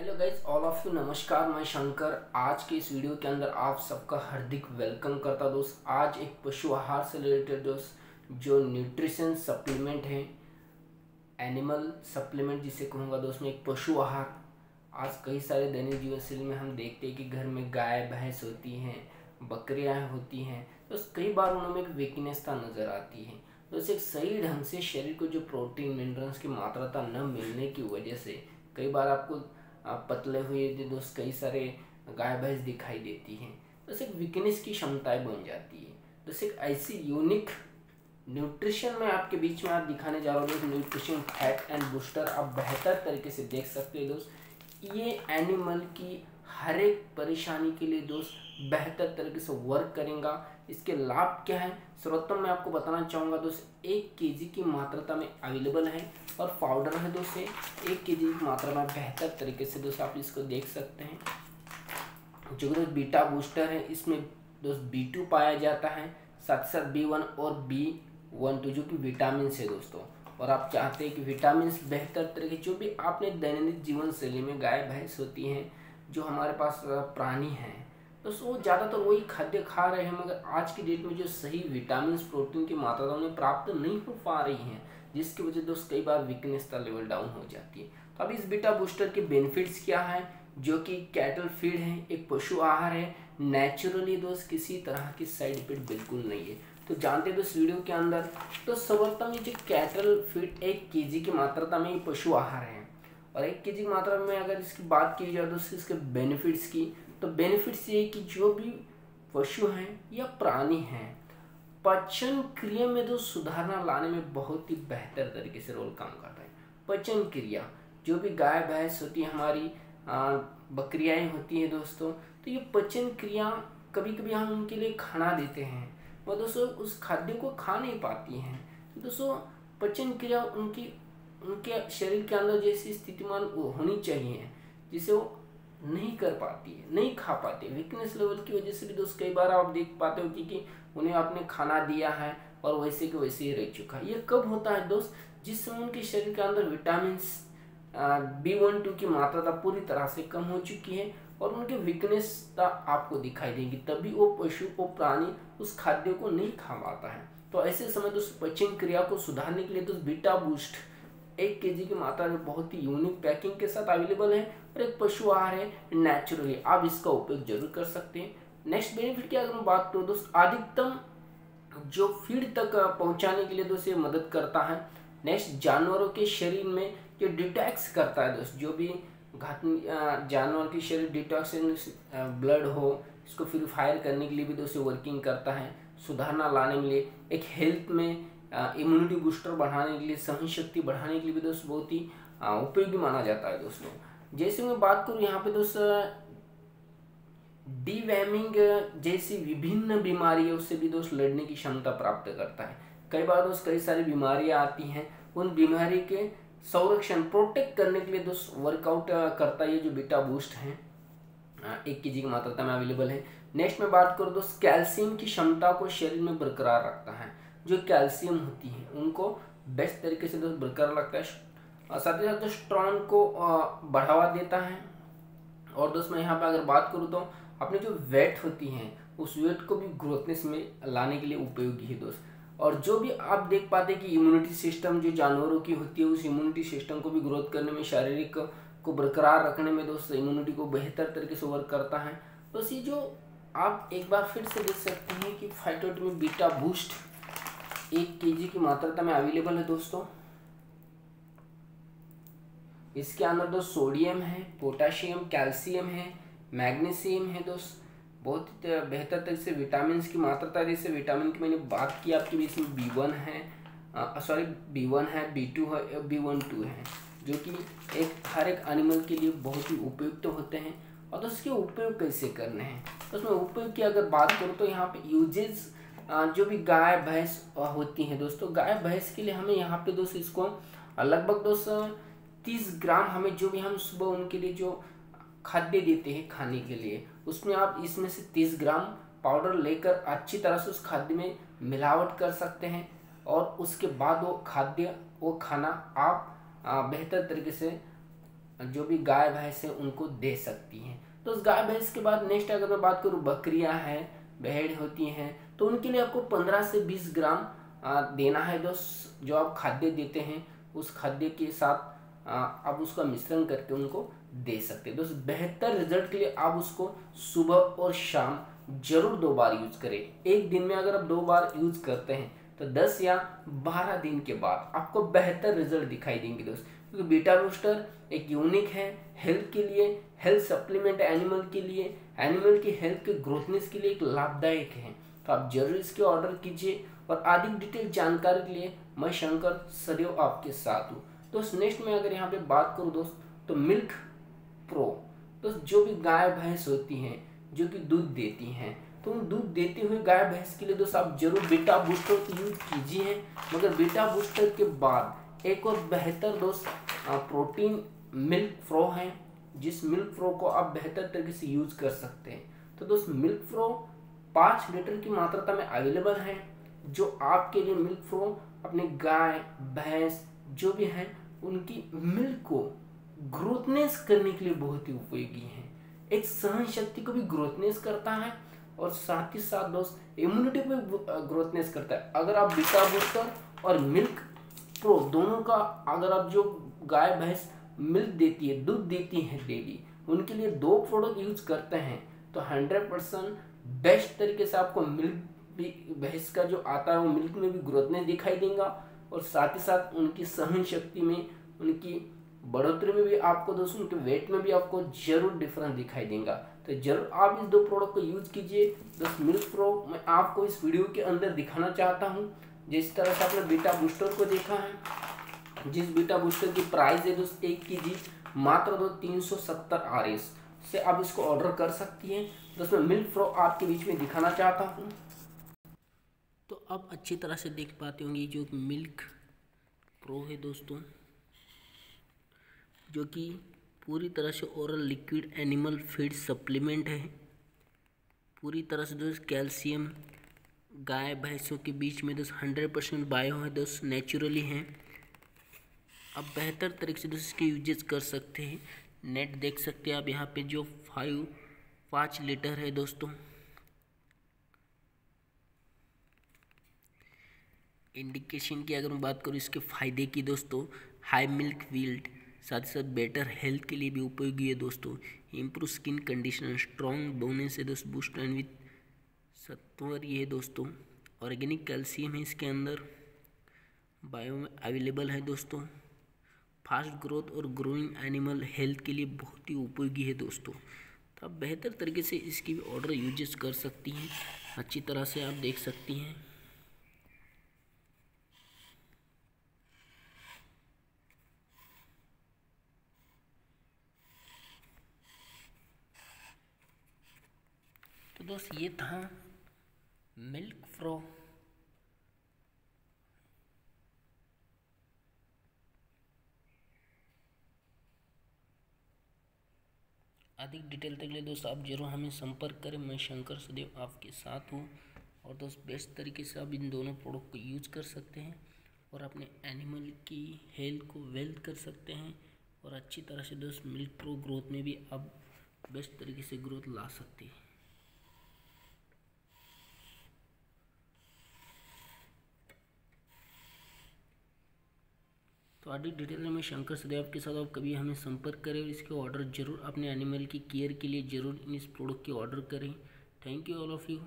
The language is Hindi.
Hello guys all of you नमस्कार, मैं शंकर। आज के इस वीडियो के अंदर आप सबका हार्दिक वेलकम करता दोस्त। आज एक पशु आहार से रिलेटेड दोस्त, जो न्यूट्रिशन सप्लीमेंट है एनिमल सप्लीमेंट जिसे कहूँगा दोस्त में एक पशु आहार। आज कई सारे दैनिक जीवन शैली में हम देखते हैं कि घर में गाय, भैंस होती हैं, बकरियाँ होती हैं। तो कई बार उनमें एक वीकनेसता नज़र आती है। तो एक सही ढंग से शरीर को जो प्रोटीन मिनरल्स की मात्रा न मिलने की वजह से कई बार आपको पतले हुए दोस्त कई सारे गाय भैंस दिखाई देती हैं तो एक वीकनेस की क्षमताएँ बन जाती है। तो एक ऐसी यूनिक न्यूट्रिशन में आपके बीच में आप दिखाने जा रहा हूँ न्यूट्रिशन फैट एंड बूस्टर आप बेहतर तरीके से देख सकते हैं दोस्त। ये एनिमल की हर एक परेशानी के लिए दोस्त बेहतर तरीके से वर्क करेगा। इसके लाभ क्या है? सर्वोत्तम मैं आपको बताना चाहूँगा दोस्त, एक केजी की मात्रता में अवेलेबल है और पाउडर है दोस्त एक के की मात्रा में बेहतर तरीके से दोस्त आप इसको देख सकते हैं। जो दोस्त बीटा बूस्टर है, इसमें दोस्त बी टू पाया जाता है, साथ साथ बी वन और बी वन टू जो कि विटामिन है दोस्तों। और आप चाहते हैं कि विटामिन बेहतर तरीके जो भी आपने दैनिक जीवन शैली में गाय भैंस होती हैं जो हमारे पास प्राणी हैं तो वो ज़्यादातर वही खाद्य खा रहे हैं, मगर आज की डेट में जो सही विटामिन प्रोटीन की मात्रा उन्हें प्राप्त नहीं हो पा रही हैं, जिसकी वजह दोस्त कई बार वीकनेस का लेवल डाउन हो जाती है। तो अब इस बीटा बूस्टर के बेनिफिट्स क्या है, जो कि कैटल फ़ीड है, एक पशु आहार है नेचुरली दोस्त किसी तरह की साइड इफ़ेक्ट बिल्कुल नहीं है। तो जानते दोस्त वीडियो के अंदर तो सर्वोत्तम ये जो कैटल फ़ीड एक केजी की मात्रा में पशु आहार है और एक के मात्रा में अगर इसकी बात की जाए तो इसके बेनिफिट्स की तो बेनिफिट्स ये कि जो भी पशु हैं या प्राणी हैं, पचन क्रिया में तो सुधारना लाने में बहुत ही बेहतर तरीके से रोल काम करता है। पचन क्रिया, जो भी गाय भैंस होती है, हमारी बकरियाएँ होती हैं दोस्तों तो ये पचन क्रिया कभी कभी हम उनके लिए खाना देते हैं वह दोस्तों उस खाद्य को खा नहीं पाती हैं। तो दोस्तों पचन क्रिया उनकी उनके शरीर के अंदर जैसी स्थितिमान होनी चाहिए जिसे वो नहीं कर पाती है नहीं खा पाती वीकनेस लेवल की वजह से भी दोस्त कई बार आप देख पाते हो कि, कि उन्हें आपने खाना दिया है और वैसे के वैसे ही रह चुका है। ये कब होता है दोस्त? जिस समय उनके शरीर के अंदर विटामिन बी वन टू की मात्रा पूरी तरह से कम हो चुकी है और उनके वीकनेस आपको दिखाई देगी तभी वो पशु वो प्राणी उस खाद्य को नहीं खा पाता है। तो ऐसे समय दोस्त पचन क्रिया को सुधारने के लिए तो बीटा बूस्ट एक के की मात्रा में बहुत ही यूनिक पैकिंग के साथ अवेलेबल है और एक पशु आहार है नेचुरली आप इसका उपयोग ज़रूर कर सकते हैं। नेक्स्ट बेनिफिट की अगर मैं बात करूँ दोस्त, अधिकतम जो फ़ीड तक पहुँचाने के लिए दोस्त ये मदद करता है। नेक्स्ट जानवरों के शरीर में जो डिटॉक्स करता है दोस्त। जो भी घात जानवर के शरीर डिटॉक्सिन ब्लड हो, इसको प्योरीफायर करने के लिए भी दोस्त वर्किंग करता है। सुधारना लाने के लिए। एक हेल्थ में इम्यूनिटी बूस्टर बढ़ाने के लिए, सहन शक्ति बढ़ाने के लिए भी दोस्त बहुत ही उपयोगी माना जाता है दोस्तों। जैसे मैं बात करूँ यहाँ पे दोस्त डीवैमिंग जैसी विभिन्न बीमारियों से भी दोस्त लड़ने की क्षमता प्राप्त करता है। कई बार दोस्त कई सारी बीमारियाँ आती हैं, उन बीमारी के संरक्षण प्रोटेक्ट करने के लिए दोस्त वर्कआउट करता है जो बीटा बूस्ट है। एक के जी की मात्रा में अवेलेबल है। नेक्स्ट में बात करूँ दोस्त कैल्शियम की क्षमता को शरीर में बरकरार रखता है। जो कैल्शियम होती है, उनको बेस्ट तरीके से दोस्त बरकरार रखता है। साथ ही साथ स्ट्रॉन्ग को बढ़ावा देता है। और दोस्त, मैं यहाँ पर अगर बात करूँ तो अपनी जो वेट होती है, उस वेट को भी ग्रोथनेस में लाने के लिए उपयोगी है दोस्त। और जो भी आप देख पाते कि इम्यूनिटी सिस्टम जो जानवरों की होती है, उस इम्यूनिटी सिस्टम को भी ग्रोथ करने में, शारीरिक को बरकरार रखने में दोस्त इम्यूनिटी को बेहतर तरीके से वर्क करता है। तो ये जो आप एक बार फिर से देख सकते हैं कि फाइटोट में बीटा बूस्ट एक केजी की मात्रा में अवेलेबल है दोस्तों। इसके अंदर दो सोडियम है पोटाशियम कैल्शियम है मैग्नीशियम है दोस्त। बहुत बेहतर तरीके से विटामिन की मात्रा जैसे विटामिन की मैंने बात की आपके बीच में बी वन है। सॉरी बी वन है बी टू है बी वन टू है, जो कि एक, हर एक एनिमल के लिए बहुत ही उपयुक्त तो होते हैं। और तो उसके उपयोग कैसे करने हैं? तो उसमें उपयोग की अगर बात करूँ तो यहाँ पे यूजेज जो भी गाय, भैंस होती हैं दोस्तों, गाय, भैंस के लिए हमें यहाँ पे दोस्त इसको लगभग दोस्तों तीस ग्राम हमें जो भी हम सुबह उनके लिए जो खाद्य देते हैं खाने के लिए, उसमें आप इसमें से तीस ग्राम पाउडर लेकर अच्छी तरह से उस खाद्य में मिलावट कर सकते हैं और उसके बाद वो खाद्य, वो खाना आप बेहतर तरीके से जो भी गाय, भैंस है उनको दे सकती हैं। तो उस गाय, भैंस के बाद नेक्स्ट अगर मैं बात करूँ, बकरियाँ हैं, भेड़ होती हैं तो उनके लिए आपको पंद्रह से बीस ग्राम देना है दोस्त जो आप खाद्य देते हैं, उस खाद्य के साथ आप उसका मिश्रण करके उनको दे सकते हैं। दोस्त, बेहतर रिज़ल्ट के लिए आप उसको सुबह और शाम ज़रूर दो बार यूज़ करें। एक दिन में अगर आप दो बार यूज़ करते हैं तो 10 या 12 दिन के बाद आपको बेहतर रिज़ल्ट दिखाई देंगे दोस्त। क्योंकि बीटा बूस्टर एक यूनिक है हेल्थ के लिए हेल्थ सप्लीमेंट एनिमल के लिए एनिमल की हेल्थ के ग्रोथनेस के लिए एक लाभदायक है। तो आप ज़रूर इसके ऑर्डर कीजिए और अधिक डिटेल जानकारी के लिए मैं शंकर सदैव आपके साथ हूँ। दोस्त नेक्स्ट में अगर यहाँ पे बात करूँ दोस्त तो मिल्क प्रो दोस्त, जो भी गाय भैंस होती हैं, जो कि दूध देती हैं तो उन दूध देते हुए गाय भैंस के लिए दोस्त आप ज़रूर बेटा बूस्टर को यूज़ कीजिए। मगर बेटा बूस्टर के बाद एक और बेहतर दोस्त प्रोटीन मिल्क फ्रो है, जिस मिल्क फ्रो को आप बेहतर तरीके से यूज़ कर सकते हैं। तो दोस्त मिल्क फ्रो पाँच लीटर की मात्रता में अवेलेबल है, जो आपके लिए मिल्क फ्रो अपने गाय, भैंस, जो भी हैं, उनकी मिल्क को ग्रोथनेस करने के लिए बहुत ही उपयोगी है। एक सहन शक्ति को भी ग्रोथनेस करता है और साथ ही साथ दोस्त इम्यूनिटी पे ग्रोथनेस करता है। अगर आप बीटा बूस्टर और मिल्क प्रो दोनों का अगर आप जो गाय, भैंस मिल्क देती है, दूध देती है डेली उनके लिए दो प्रोडक्ट यूज़ करते हैं तो हंड्रेड परसेंट बेस्ट तरीके से आपको मिल्क भी भैंस का जो आता है वो मिल्क में भी ग्रोथनेस दिखाई देगा और साथ ही साथ उनकी सहन शक्ति में, उनकी बढ़ोतरी में भी आपको दोस्तों, उनके वेट में भी आपको ज़रूर डिफरेंस दिखाई देगा। तो ज़रूर आप इस दो प्रोडक्ट को यूज़ कीजिए। दोस्त, मिल्क प्रो मैं आपको इस वीडियो के अंदर दिखाना चाहता हूँ। जिस तरह से आपने बीटा बूस्टर को देखा है, जिस बीटा बूस्टर की प्राइस है दोस्त, एक के जी मात्र दो, तीन सौ सत्तर आर एस से आप इसको ऑर्डर कर सकती हैं। दोस्त मैं मिल्क प्रो आपके बीच में दिखाना चाहता हूँ। तो आप अच्छी तरह से देख पाते होंगे जो मिल्क प्रो है दोस्तों, जो कि पूरी तरह से oral liquid animal feed supplement है। पूरी तरह से दोस्त कैल्शियम गाय भैंसों के बीच में दोस्त हंड्रेड परसेंट बायो है दोस्त नेचुरली हैं। आप बेहतर तरीके से दोस्त इसके यूजेस कर सकते हैं। नेट देख सकते हैं आप यहाँ पे जो फाइव पाँच लीटर है दोस्तों। इंडिकेशन की अगर मैं बात करूँ इसके फ़ायदे की दोस्तों हाई मिल्क वील्ड साथ ही साथ बेटर हेल्थ के लिए भी उपयोगी है दोस्तों। इम्प्रूव स्किन कंडीशनर स्ट्रॉन्ग बोने से दोस्त बूस्ट एंड विथ सत्वर ये है दोस्तों। ऑर्गेनिक कैल्शियम है इसके अंदर। बायो में अवेलेबल है दोस्तों। फास्ट ग्रोथ और ग्रोइंग एनिमल हेल्थ के लिए बहुत ही उपयोगी है दोस्तों। तो आप बेहतर तरीके से इसकी भी ऑर्डर यूजेस कर सकती हैं, अच्छी तरह से आप देख सकती हैं। तो दोस्त, ये था मिल्क फ्रो अधिक डिटेल तक ले दोस्त, आप ज़रूर हमें संपर्क करें। मैं शंकर सदैव आपके साथ हूँ और दोस्त, बेस्ट तरीके से आप इन दोनों प्रोडक्ट को यूज़ कर सकते हैं और अपने एनिमल की हेल्थ को वेल्थ कर सकते हैं और अच्छी तरह से दोस्त मिल्क प्रो ग्रोथ में भी आप बेस्ट तरीके से ग्रोथ ला सकते हैं। तो डिटेल में शंकर सदैव के साथ आप कभी हमें संपर्क करें और इसके ऑर्डर ज़रूर अपने एनिमल की केयर के लिए ज़रूर इन इस प्रोडक्ट के ऑर्डर करें। Thank you all of you